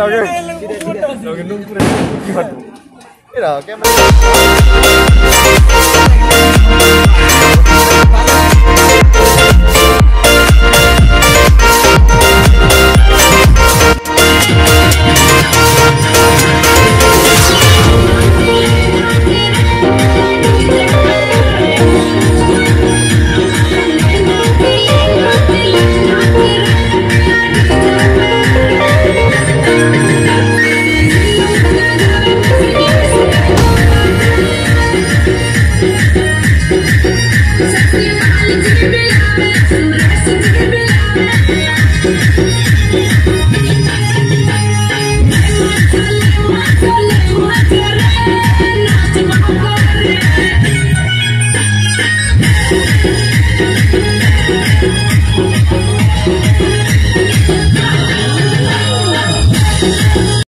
লগে লগে নুম করে কি মারবো এরা কেমন